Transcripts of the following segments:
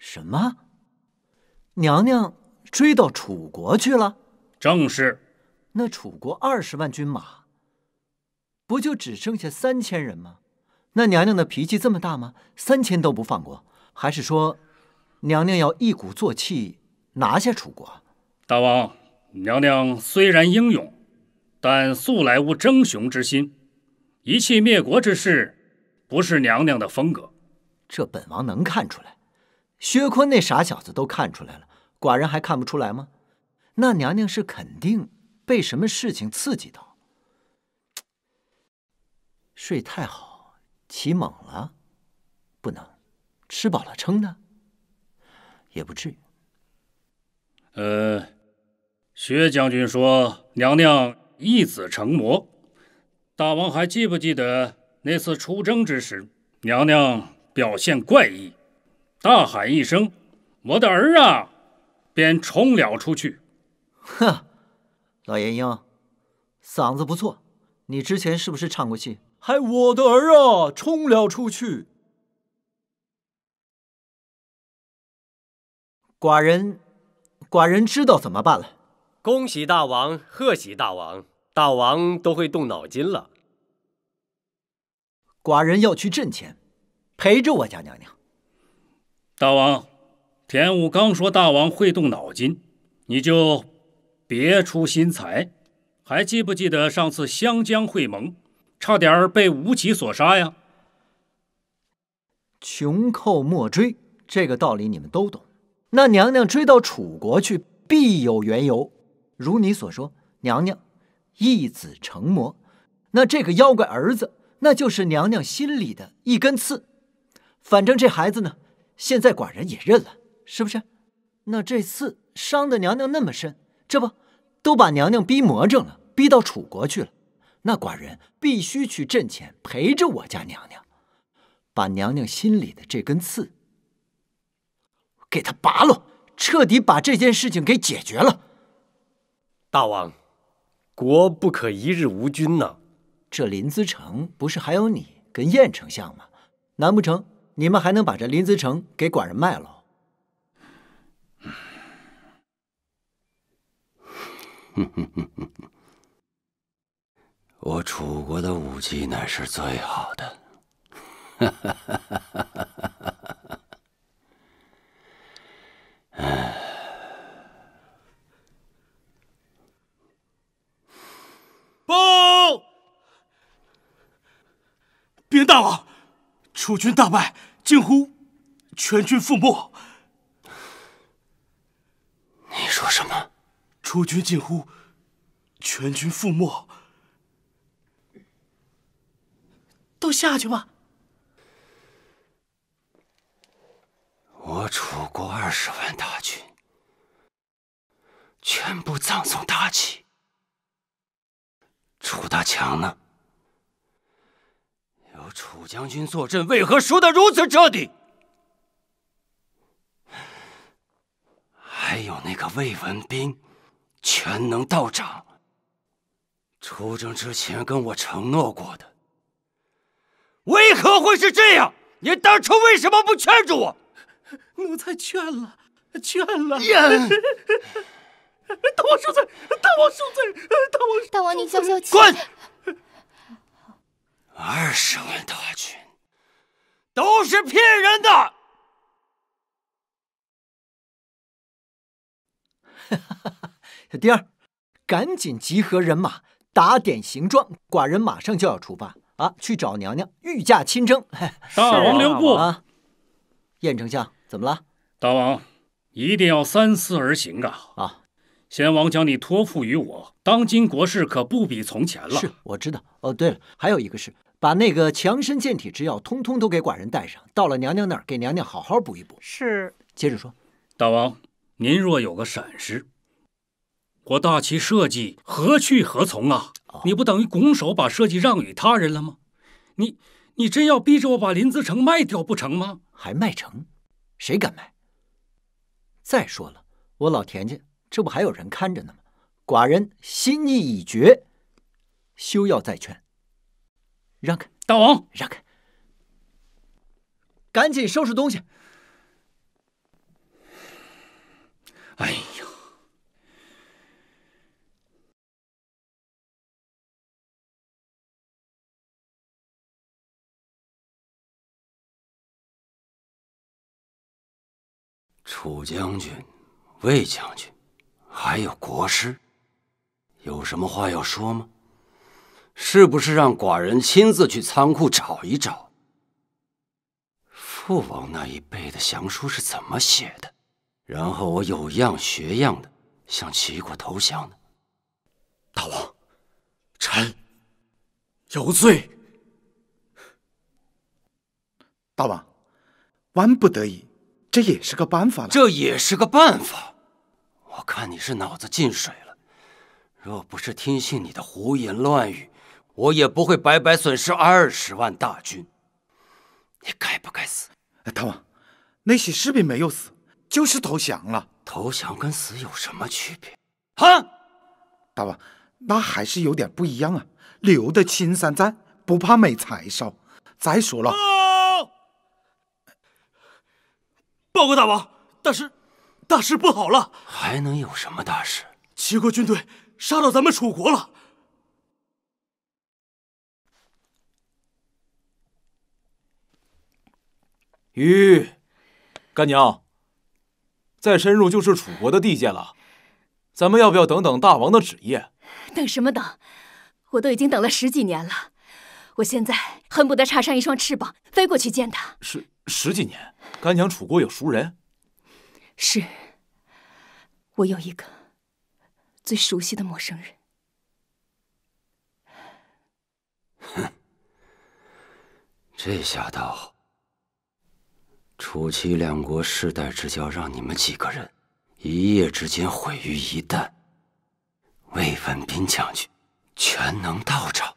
什么？娘娘追到楚国去了？正是。那楚国二十万军马，不就只剩下三千人吗？那娘娘的脾气这么大吗？三千都不放过？还是说，娘娘要一鼓作气拿下楚国？大王，娘娘虽然英勇，但素来无争雄之心，一气灭国之事，不是娘娘的风格。这本王能看出来，薛坤那傻小子都看出来了，寡人还看不出来吗？那娘娘是肯定被什么事情刺激到，睡太好，起猛了，不能，吃饱了撑的，也不至于。呃，薛将军说娘娘一子成魔，大王还记不记得那次出征之时，娘娘？表现怪异，大喊一声：“我的儿啊！”便冲了出去。哼，老严英，嗓子不错，你之前是不是唱过戏？还我的儿啊，冲了出去。寡人，寡人知道怎么办了。恭喜大王，贺喜大王，大王都会动脑筋了。寡人要去阵前。陪着我家娘娘，大王，田武刚说大王会动脑筋，你就别出心裁。还记不记得上次湘江会盟，差点被吴起所杀呀？穷寇莫追，这个道理你们都懂。那娘娘追到楚国去，必有缘由。如你所说，娘娘一子成魔，那这个妖怪儿子，那就是娘娘心里的一根刺。反正这孩子呢，现在寡人也认了，是不是？那这次伤的娘娘那么深，这不都把娘娘逼魔怔了，逼到楚国去了？那寡人必须去阵前陪着我家娘娘，把娘娘心里的这根刺给她拔了，彻底把这件事情给解决了。大王，国不可一日无君呐！这临淄城不是还有你跟燕丞相吗？难不成？你们还能把这林子成给寡人卖了？我楚国的武器乃是最好的。哎，报！禀大王，楚军大败。近乎全军覆没。你说什么？楚军近乎全军覆没。都下去吧。我楚国二十万大军，全部葬送大齐。楚大强呢？有楚将军坐镇，为何输得如此彻底？还有那个魏文斌，全能道长，出征之前跟我承诺过的，为何会是这样？你当初为什么不劝住我？奴才劝了，劝了。大王 恕罪，大王恕罪，大王。大王，你消消气。滚！二十万大军都是骗人的！小丁儿，赶紧集合人马，打点行装，寡人马上就要出发啊，去找娘娘，御驾亲征。大王留步啊！燕丞相，怎么了？大王一定要三思而行啊！啊，先王将你托付于我，当今国事可不比从前了。是，我知道。哦，对了，还有一个事。把那个强身健体之药通通都给寡人带上，到了娘娘那儿，给娘娘好好补一补。是。接着说，大王，您若有个闪失，我大齐社稷何去何从啊？你不等于拱手把社稷让与他人了吗？你你真要逼着我把临淄城卖掉不成吗？还卖城？谁敢卖？再说了，我老田家这不还有人看着呢吗？寡人心意已决，休要再劝。让开，大王！让开！赶紧收拾东西。哎呀！楚将军、魏将军，还有国师，有什么话要说吗？是不是让寡人亲自去仓库找一找？父王那一辈的降书是怎么写的？然后我有样学样的向齐国投降呢？大王，臣有罪。大王，万不得已，这也是个办法了。这也是个办法。我看你是脑子进水了。若不是听信你的胡言乱语，我也不会白白损失二十万大军。你该不该死？大王，那些士兵没有死，就是投降了。投降跟死有什么区别？啊！大王，那还是有点不一样啊。留得青山在，不怕没柴烧。再说了，报告大王，大事，大事不好了！还能有什么大事？齐国军队杀到咱们楚国了。吁，干娘，再深入就是楚国的地界了，咱们要不要等等大王的旨意？等什么等？我都已经等了十几年了，我现在恨不得插上一双翅膀飞过去见他。十十几年，干娘楚国有熟人？是，我有一个最熟悉的陌生人。哼，这下倒好。楚齐两国世代之交，让你们几个人一夜之间毁于一旦。魏文斌将军，全能道长，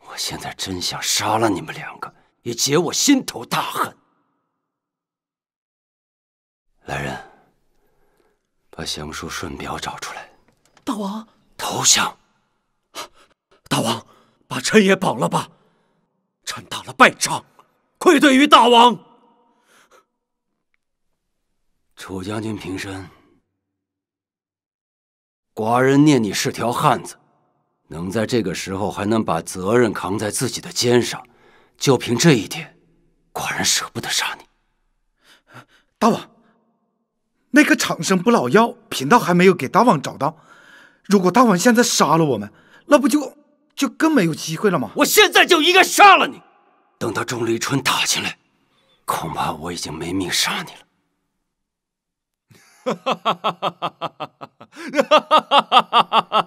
我现在真想杀了你们两个，以解我心头大恨。来人，把降书顺表找出来。大王，投降！大王，把臣也绑了吧！臣打了败仗，愧对于大王。楚将军平身，寡人念你是条汉子，能在这个时候还能把责任扛在自己的肩上，就凭这一点，寡人舍不得杀你。大王，那个长生不老药，贫道还没有给大王找到。如果大王现在杀了我们，那不就就更没有机会了吗？我现在就应该杀了你。等到钟离春打进来，恐怕我已经没命杀你了。哈哈哈哈哈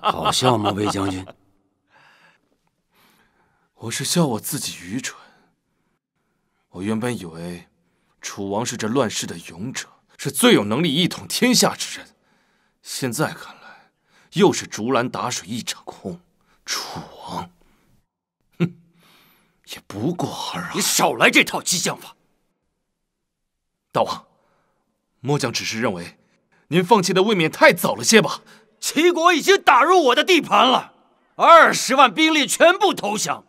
哈！好笑吗，魏将军？我是笑我自己愚蠢。我原本以为楚王是这乱世的勇者，是最有能力一统天下之人。现在看来，又是竹篮打水一场空。楚王，哼，也不过尔尔。你少来这套激将法！大王，末将只是认为。您放弃的未免太早了些吧？齐国已经打入我的地盘了，二十万兵力全部投降。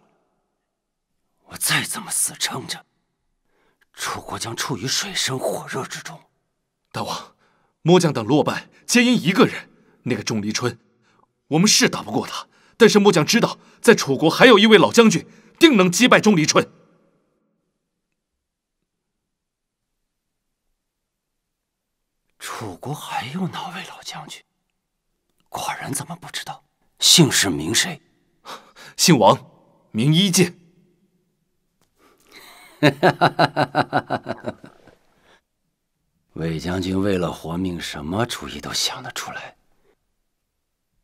我再怎么死撑着，楚国将处于水深火热之中。大王，末将等落败，皆因一个人，那个钟离春。我们是打不过他，但是末将知道，在楚国还有一位老将军，定能击败钟离春。楚国还有哪位老将军？寡人怎么不知道？姓氏名谁？姓王，名一剑。魏将军为了活命，什么主意都想得出来。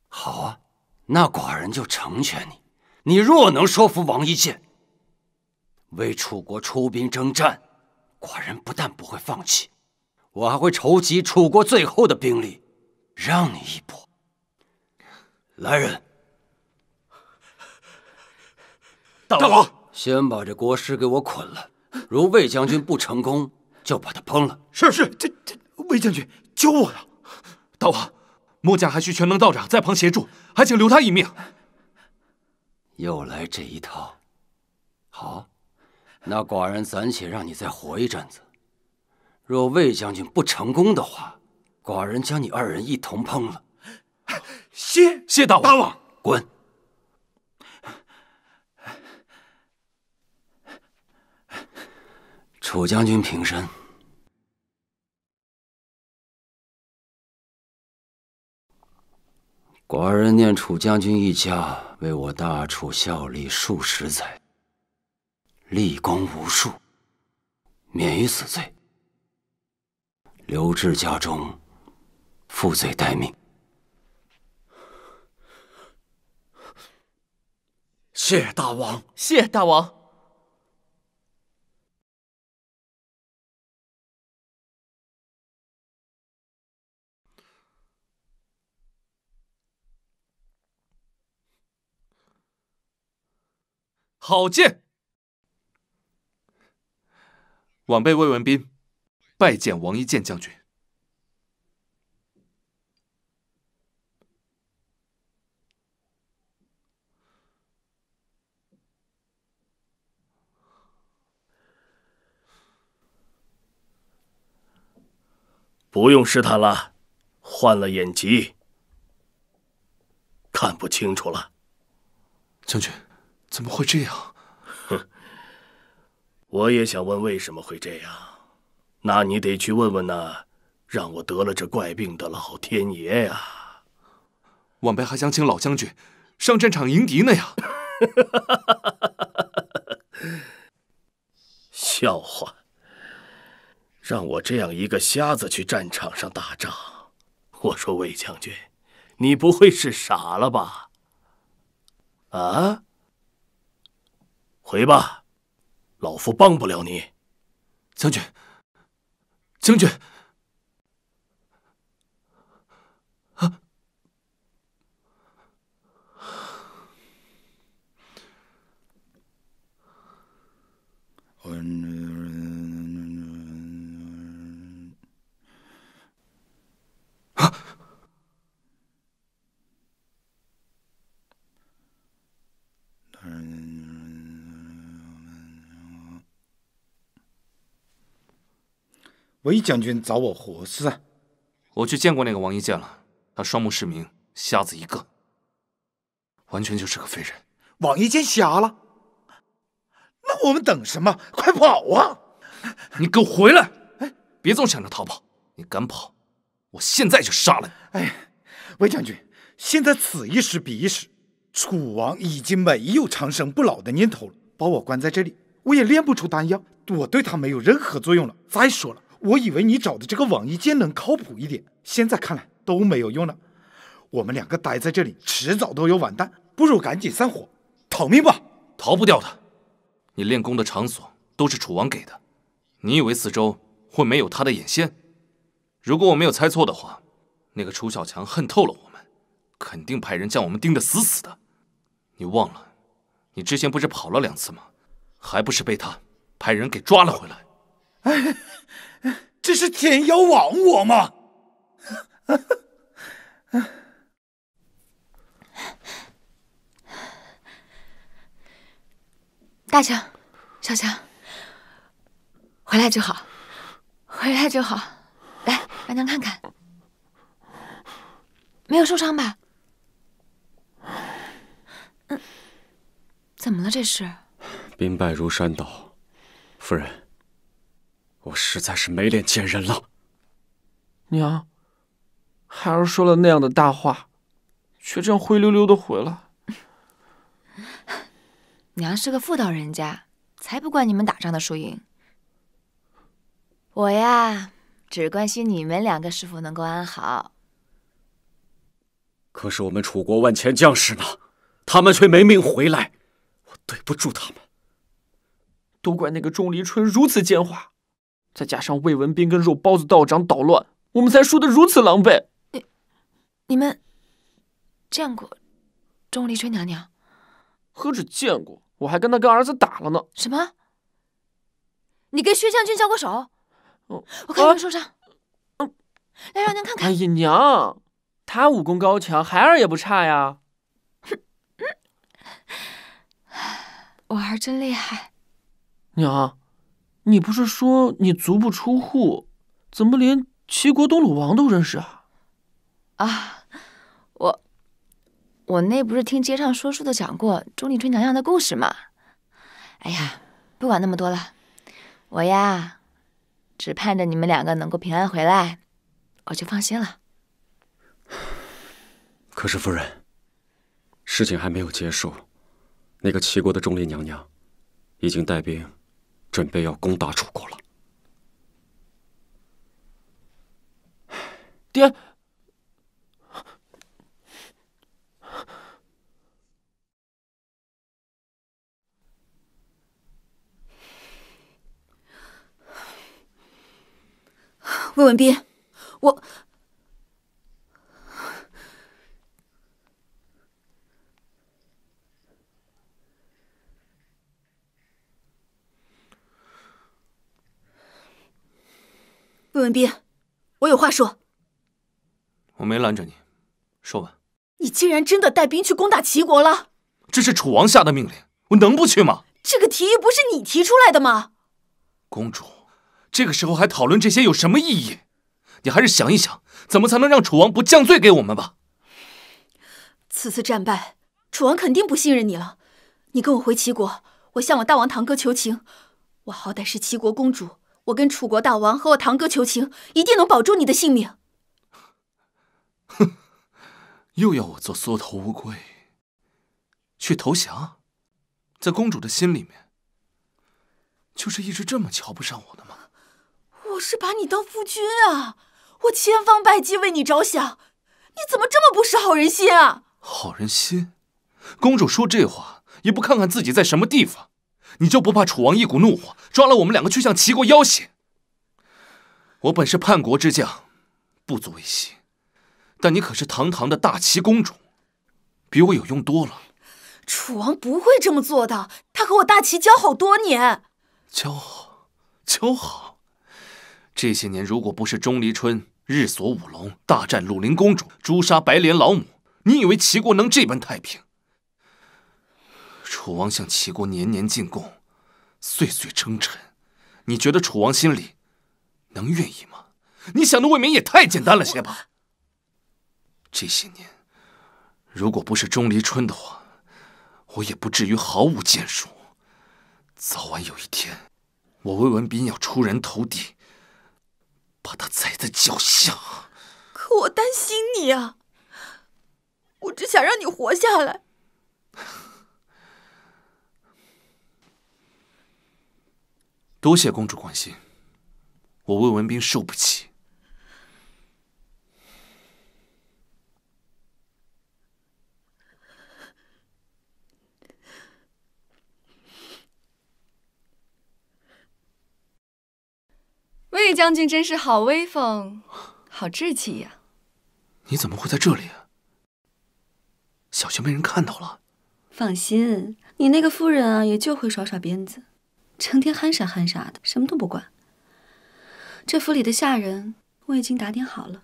好啊，那寡人就成全你。你若能说服王一剑为楚国出兵征战，寡人不但不会放弃。我还会筹集楚国最后的兵力，让你一搏。来人，大王，先把这国师给我捆了。如魏将军不成功，就把他烹了。是是，这这魏将军救我了。大王，末将还需全能道长在旁协助，还请留他一命。又来这一套，好，那寡人暂且让你再活一阵子。若魏将军不成功的话，寡人将你二人一同烹了。谢谢大王。大王，滚！楚将军平身。寡人念楚将军一家为我大楚效力数十载，立功无数，免于死罪。留至家中，负罪待命。谢大王，谢大王。好剑！晚辈魏文斌，拜见王一剑将军。不用试探了，换了眼疾，看不清楚了。将军，怎么会这样？哼，我也想问为什么会这样。那你得去问问那让我得了这怪病的老天爷呀！晚辈还想请老将军上战场迎敌呢呀！笑话！让我这样一个瞎子去战场上打仗，我说魏将军，你不会是傻了吧？啊！回吧，老夫帮不了你。将军，将军，魏将军找我何事啊？我去见过那个王一剑了，他双目失明，瞎子一个，完全就是个废人。王一剑瞎了？那我们等什么？快跑啊！你给我回来！哎，别总想着逃跑，你敢跑，我现在就杀了你！哎，魏将军，现在此一时彼一时，楚王已经没有长生不老的念头了，把我关在这里，我也炼不出丹药，我对他没有任何作用了。再说了，我以为你找的这个网易剑能靠谱一点，现在看来都没有用了。我们两个待在这里，迟早都有完蛋，不如赶紧散伙，逃命吧！逃不掉的。你练功的场所都是楚王给的，你以为四周会没有他的眼线？如果我没有猜错的话，那个楚小强恨透了我们，肯定派人将我们盯得死死的。你忘了，你之前不是跑了两次吗？还不是被他派人给抓了回来？哎，这是天要亡我吗？大强，小强，回来就好，回来就好。来，让娘看看，没有受伤吧？嗯，怎么了？这是？兵败如山倒，夫人，我实在是没脸见人了。娘，孩儿说了那样的大话，却这样灰溜溜的回来。娘是个妇道人家，才不管你们打仗的输赢。我呀，只关心你们两个是否能够安好。可是我们楚国万千将士呢？他们却没命回来，我对不住他们。都怪那个钟离春如此奸猾，再加上魏文斌跟肉包子道长捣乱，我们才输得如此狼狈。你、你们见过钟离春娘娘？何止见过，我还跟他跟儿子打了呢。什么？你跟薛将军交过手？哦，我看你们受伤。嗯，来让娘看看。哎呀，娘，他武功高强，孩儿也不差呀。我儿真厉害。娘，你不是说你足不出户，怎么连齐国东鲁王都认识啊！啊，我我那不是听街上说书的讲过钟丽春娘娘的故事吗？哎呀，不管那么多了，我呀，只盼着你们两个能够平安回来，我就放心了。可是夫人，事情还没有结束，那个齐国的钟丽娘娘已经带兵，准备要攻打楚国了。爹，魏文斌，我文斌，我有话说。我没拦着你，说吧。你竟然真的带兵去攻打齐国了？这是楚王下的命令，我能不去吗？这个提议不是你提出来的吗？公主，这个时候还讨论这些有什么意义？你还是想一想，怎么才能让楚王不降罪给我们吧。此次战败，楚王肯定不信任你了。你跟我回齐国，我向我大王堂哥求情。我好歹是齐国公主，我跟楚国大王和我堂哥求情，一定能保住你的性命。哼，又要我做缩头乌龟，去投降？在公主的心里面，就是一直这么瞧不上我的吗？我是把你当夫君啊，我千方百计为你着想，你怎么这么不识好人心啊？好人心？公主说这话也不看看自己在什么地方，你就不怕楚王一股怒火抓了我们两个去向齐国要挟？我本是叛国之将，不足为惜。但你可是堂堂的大齐公主，比我有用多了。楚王不会这么做的，他和我大齐交好多年。交好，交好。这些年，如果不是钟离春日锁五龙，大战鲁陵公主，诛杀白莲老母，你以为齐国能这般太平？楚王向齐国年年进贡，岁岁称臣，你觉得楚王心里能愿意吗？你想的未免也太简单了些吧。这些年，如果不是钟离春的话，我也不至于毫无建树。早晚有一天，我魏文斌要出人头地，把他踩在脚下。可我担心你啊，我只想让你活下来。多谢公主关心，我魏文斌受不起。魏将军真是好威风，好志气呀！你怎么会在这里？小心被人看到了。放心，你那个夫人啊，也就会耍耍鞭子，成天憨傻憨傻的，什么都不管。这府里的下人我已经打点好了。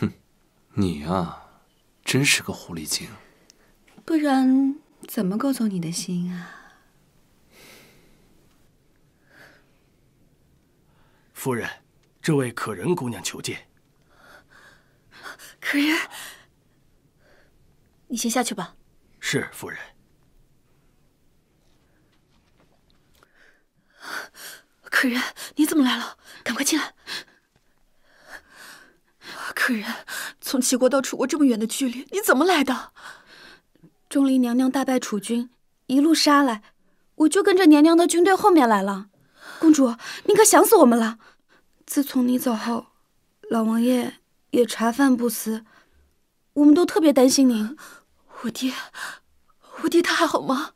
哼，你啊，真是个狐狸精。不然怎么勾走你的心啊？夫人，这位可人姑娘求见。可人，你先下去吧。是夫人。可人，你怎么来了？赶快进来。可人，从齐国到楚国这么远的距离，你怎么来的？钟离娘娘大败楚军，一路杀来，我就跟着娘娘的军队后面来了。公主，你可想死我们了。自从你走后，老王爷也茶饭不思，我们都特别担心您。我爹，我爹他还好吗？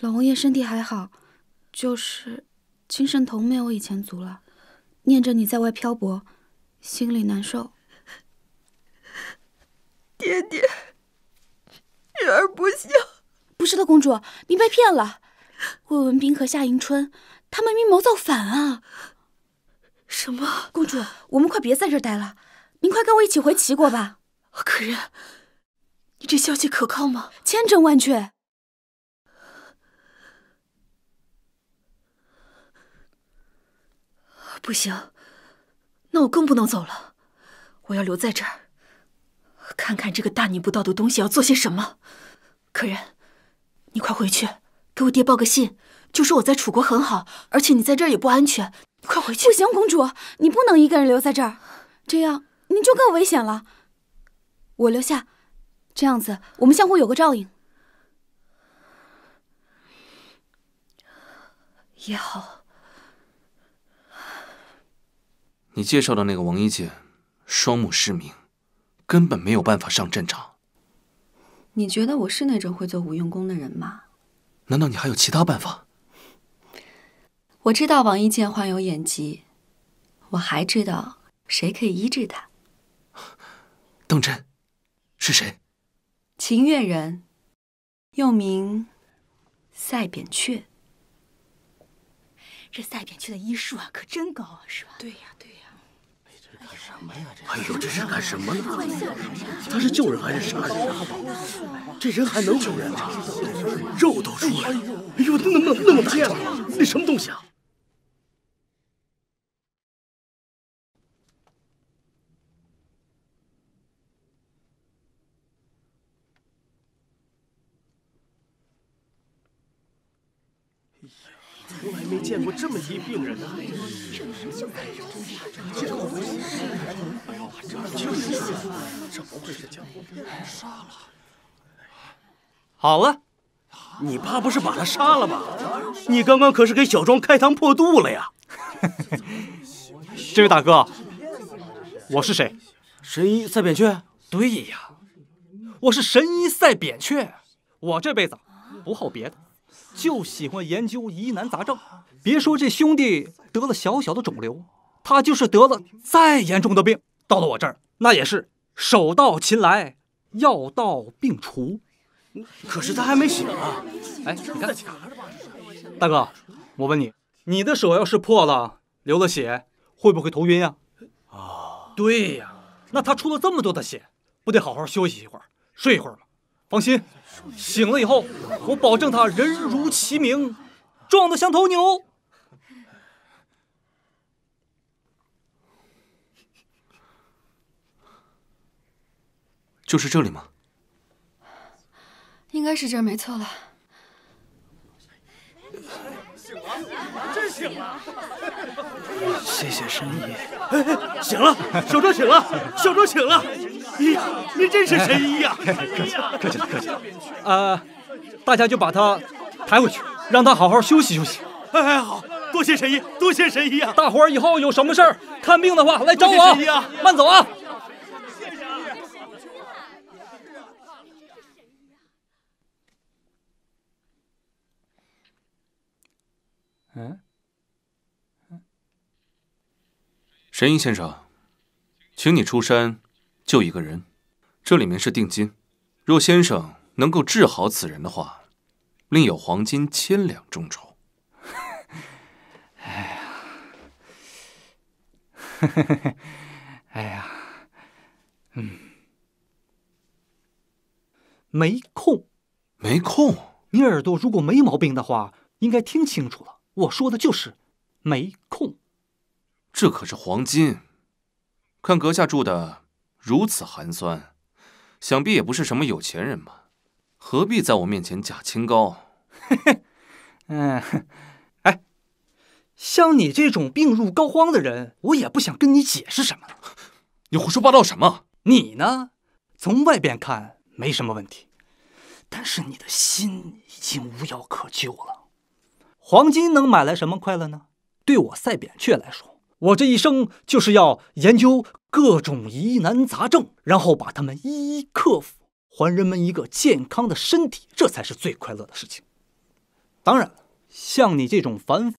老王爷身体还好，就是精神头没有以前足了，念着你在外漂泊，心里难受。爹爹，女儿不孝。不是的，公主，您被骗了。魏文斌和夏迎春，他们密谋造反啊！什么？公主，我们快别在这儿待了，您快跟我一起回齐国吧。可人，你这消息可靠吗？千真万确。不行，那我更不能走了，我要留在这儿，看看这个大逆不道的东西要做些什么。可人，你快回去，给我爹报个信，就说我在楚国很好，而且你在这儿也不安全。你快回去！不行，公主，你不能一个人留在这儿，这样你就更危险了。我留下，这样子我们相互有个照应。也好。你介绍的那个王一剑，双目失明，根本没有办法上战场。你觉得我是那种会做无用功的人吗？难道你还有其他办法？我知道王一剑患有眼疾，我还知道谁可以医治他。邓真，是谁？秦越人，又名赛扁鹊。这赛扁鹊的医术啊，可真高啊，是吧？对呀，么呀？哎呦，这是干什么呢？他是救人还是杀人啊？这人还能救人吗？肉都出来了！哎呦，那么那么大呀！那什么东西啊？见过这么一病人呢！这个东西，哎呦，就是这不会是将杀了？好了，你爸不是把他杀了吗？你刚刚可是给小庄开膛破肚了呀！这位大哥，我是谁？神医赛扁鹊。对呀，我是神医赛扁鹊。我这辈子不好别的。就喜欢研究疑难杂症。别说这兄弟得了小小的肿瘤，他就是得了再严重的病，到了我这儿，那也是手到擒来，药到病除。可是他还没醒啊！哎，你看，大哥，我问你，你的手要是破了，流了血，会不会头晕呀？啊，对呀。那他出了这么多的血，不得好好休息一会儿，睡一会儿吗？放心。醒了以后，我保证他人如其名，壮得像头牛。就是这里吗？应该是这儿没错了。真醒了！谢谢神医。哎，醒了，小周醒了，小周醒了！你你真是神医呀！客气了客气了，客气了。呃，大家就把他抬回去，让他好好休息休息。哎，好多谢神医，多谢神医啊！大伙儿以后有什么事儿看病的话，来找我啊！神医啊，慢走啊！嗯，神医先生，请你出山救一个人，这里面是定金。若先生能够治好此人的话，另有黄金千两重酬。哎呀，哎呀，嗯，没空，没空。你耳朵如果没毛病的话，应该听清楚了。我说的就是没空。这可是黄金，看阁下住的如此寒酸，想必也不是什么有钱人吧？何必在我面前假清高？嘿嘿，嗯，哎，像你这种病入膏肓的人，我也不想跟你解释什么。你胡说八道什么？你呢？从外边看没什么问题，但是你的心已经无药可救了。黄金能买来什么快乐呢？对我赛扁鹊来说，我这一生就是要研究各种疑难杂症，然后把他们一一克服，还人们一个健康的身体，这才是最快乐的事情。当然了，像你这种凡，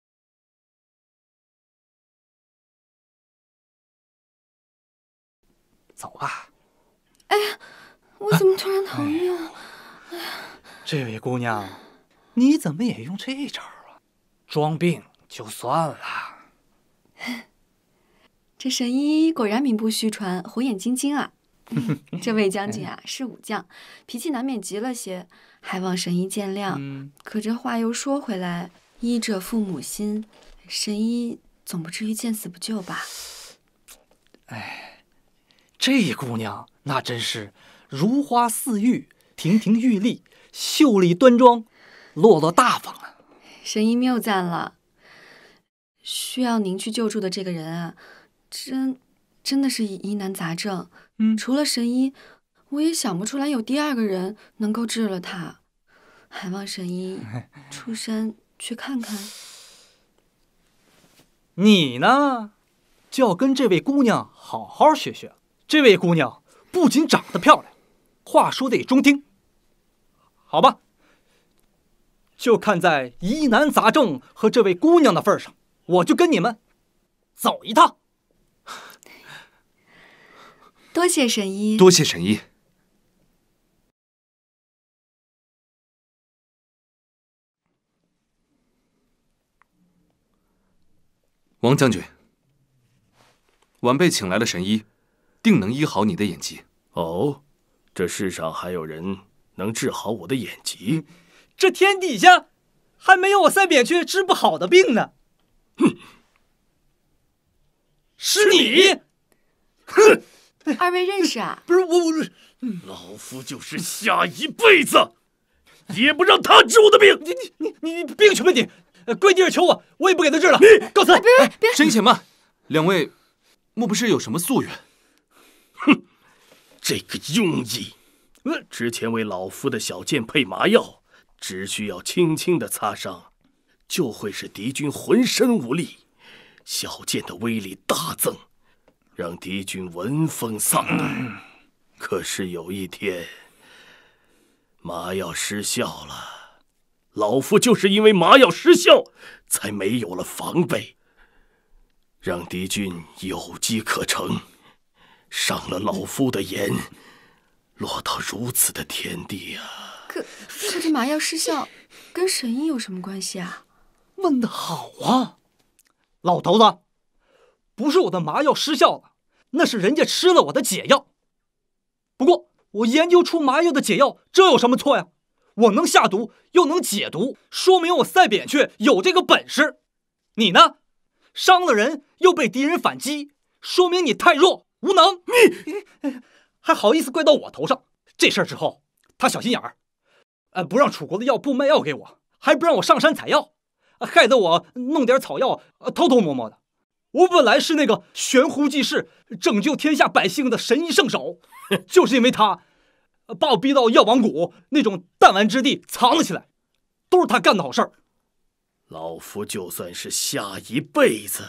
走吧。哎呀，我怎么突然头晕啊？哎呀，这位姑娘，你怎么也用这招？装病就算了，这神医果然名不虚传，火眼金睛啊！这位将军啊是武将，脾气难免急了些，还望神医见谅。嗯、可这话又说回来，医者父母心，神医总不至于见死不救吧？哎，这姑娘那真是如花似玉，亭亭玉立，秀丽端庄，落落大方啊！神医谬赞了。需要您去救助的这个人啊，真真的是疑难杂症。嗯，除了神医，我也想不出来有第二个人能够治了他。还望神医 出山去看看。你呢，就要跟这位姑娘好好学学。这位姑娘不仅长得漂亮，话说的也中听。好吧，就看在疑难杂症和这位姑娘的份上，我就跟你们走一趟。多谢神医，多谢神医。王将军，晚辈请来了神医，定能医好你的眼疾。哦，这世上还有人能治好我的眼疾？这天底下还没有我赛扁鹊治不好的病呢。哼，是你！哼，二位认识啊？不是我，我老夫就是下一辈子也不让他治我的病。你你你你病去吧你！跪地上求我，我也不给他治了。告辞！别别！神且慢，两位莫不是有什么夙愿？哼，这个庸医，之前为老夫的小剑配麻药，只需要轻轻的擦伤，就会使敌军浑身无力，小剑的威力大增，让敌军闻风丧胆。可是有一天，麻药失效了。老夫就是因为麻药失效，才没有了防备，让敌军有机可乘，伤了老夫的眼，落到如此的田地啊！可可这麻药失效，跟神医有什么关系啊？问的好啊，老头子，不是我的麻药失效了，那是人家吃了我的解药。不过我研究出麻药的解药，这有什么错呀？我能下毒又能解毒，说明我赛扁鹊有这个本事。你呢，伤了人又被敌人反击，说明你太弱无能。你还好意思怪到我头上？这事儿之后，他小心眼儿，呃，不让楚国的药铺卖药给我，还不让我上山采药，害得我弄点草药，偷偷摸摸的。我本来是那个悬壶济世、拯救天下百姓的神医圣手，就是因为他。把我逼到药王谷那种弹丸之地藏了起来，都是他干的好事儿。老夫就算是下一辈子，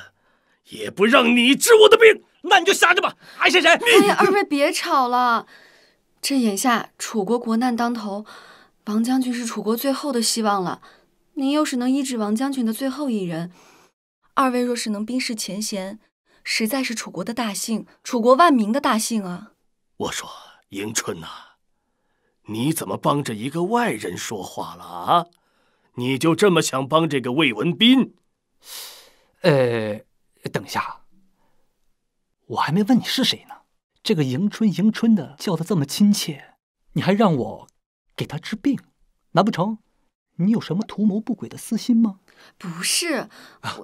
也不让你治我的病。那你就瞎着吧，爱谁谁。哎呀，二位别吵了。这眼下楚国国难当头，王将军是楚国最后的希望了。您又是能医治王将军的最后一人，二位若是能冰释前嫌，实在是楚国的大幸，楚国万民的大幸啊！我说迎春呐。你怎么帮着一个外人说话了啊？你就这么想帮这个魏文斌？呃，等一下，我还没问你是谁呢。这个迎春迎春的叫的这么亲切，你还让我给他治病？难不成你有什么图谋不轨的私心吗？不是，啊，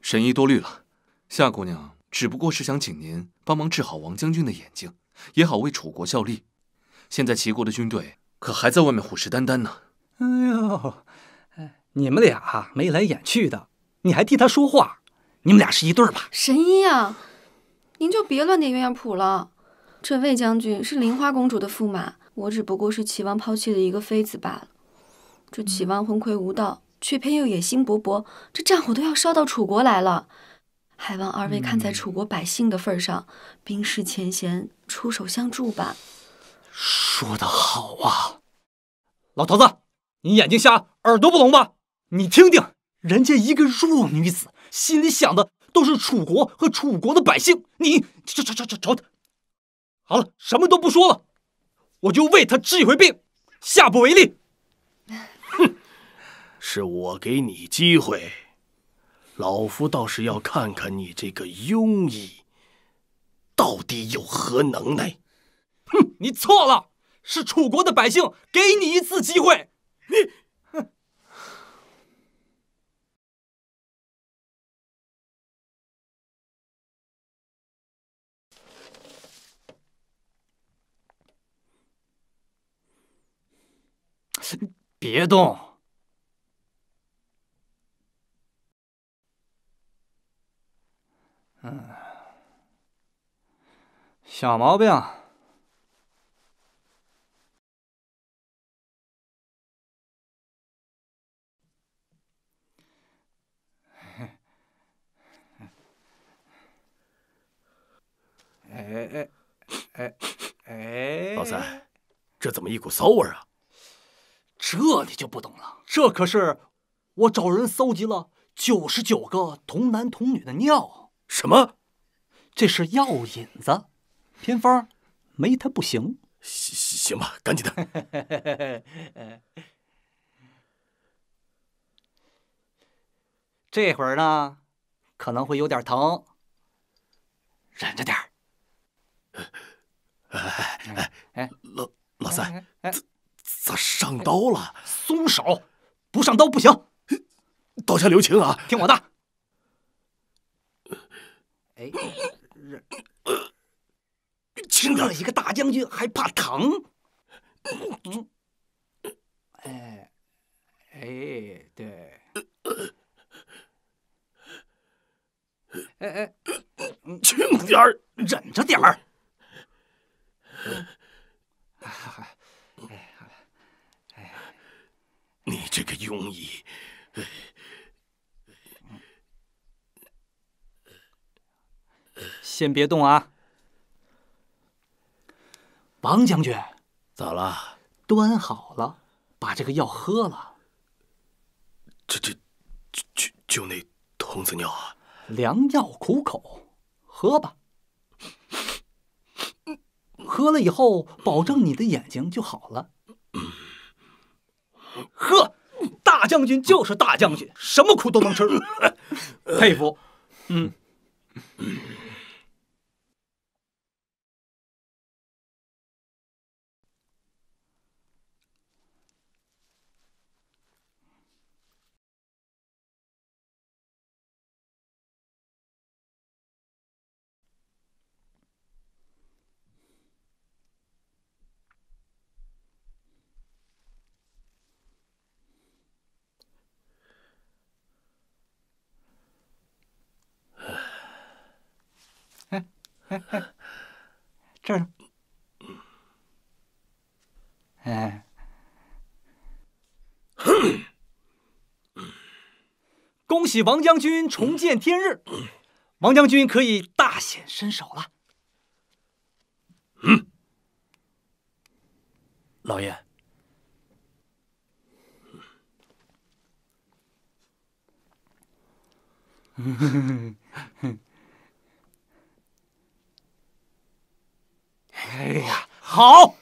神医多虑了。夏姑娘只不过是想请您帮忙治好王将军的眼睛，也好为楚国效力。现在齐国的军队可还在外面虎视眈眈呢。哎呦，你们俩眉来眼去的，你还替他说话？你们俩是一对儿吧？神医啊，您就别乱点鸳鸯谱了。这魏将军是菱花公主的驸马，我只不过是齐王抛弃的一个妃子罢了。这齐王昏聩无道，却偏又野心勃勃，这战火都要烧到楚国来了。还望二位看在楚国百姓的份上，冰释前嫌，出手相助吧。说得好啊，老头子，你眼睛瞎，耳朵不聋吧？你听听，人家一个弱女子，心里想的都是楚国和楚国的百姓。你瞅瞅瞅瞅瞅他！好了，什么都不说了，我就为他治一回病，下不为例。哼，是我给你机会，老夫倒是要看看你这个庸医到底有何能耐。哼，你错了，是楚国的百姓给你一次机会。你，哼。别动。嗯，小毛病。哎哎哎哎！老三，这怎么一股骚味啊？这你就不懂了，这可是我找人搜集了九十九个童男童女的尿。什么？这是药引子，偏方没它不行。行行吧，赶紧的。这会儿呢，可能会有点疼，忍着点儿。哎哎哎，老老三，哎咋咋上刀了？松手，不上刀不行。刀下留情啊！听我的。哎，轻点一个大将军还怕疼？嗯，哎，哎，对，哎哎，轻点儿，忍着点儿。你这个庸医，先别动啊，王将军，咋了？端好了，把这个药喝了，这这就就就那童子尿啊！良药苦口，喝吧。喝了以后，保证你的眼睛就好了。呵，大将军就是大将军，什么苦都能吃，佩服。嗯。哎哎，这儿呢。哎，恭喜王将军重见天日，王将军可以大显身手了。老爷，哎呀，好，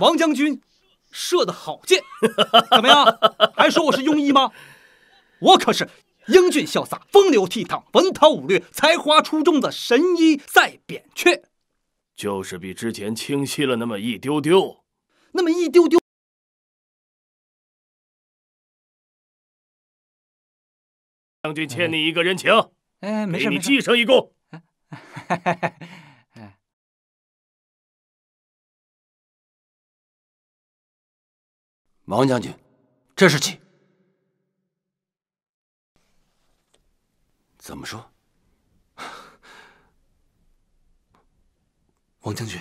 王将军射的好箭，怎么样？还说我是庸医吗？我可是英俊潇洒、风流倜傥、文韬武略、才华出众的神医赛扁鹊。就是比之前清晰了那么一丢丢。那么一丢丢。将军欠你一个人情，哎，没事给你。记上一功。王将军，这是气。怎么说？王将军，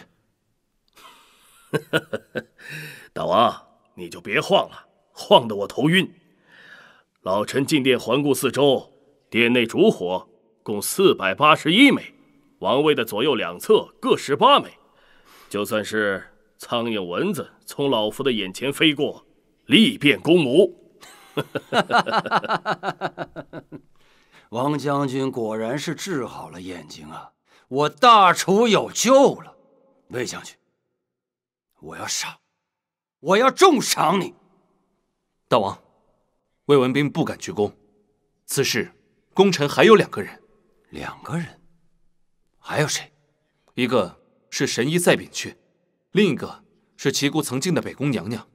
大王，你就别晃了，晃得我头晕。老臣进殿环顾四周，殿内烛火共四百八十一枚，王位的左右两侧各十八枚。就算是苍蝇蚊子从老夫的眼前飞过，力变公母。王将军果然是治好了眼睛啊！我大楚有救了。魏将军，我要赏，我要重赏你。大王，魏文斌不敢鞠躬。此事，功臣还有两个人。两个人？还有谁？一个是神医赛扁鹊，另一个是齐国曾经的北宫娘娘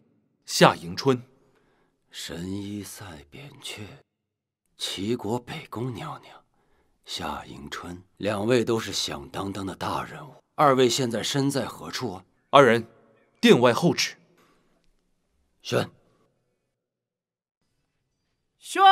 夏迎春。神医赛扁鹊，齐国北宫娘娘夏迎春，两位都是响当当的大人物。二位现在身在何处啊？二人殿外候旨。宣。宣。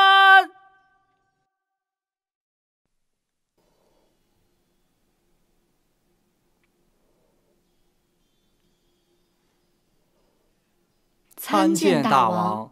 参见大王。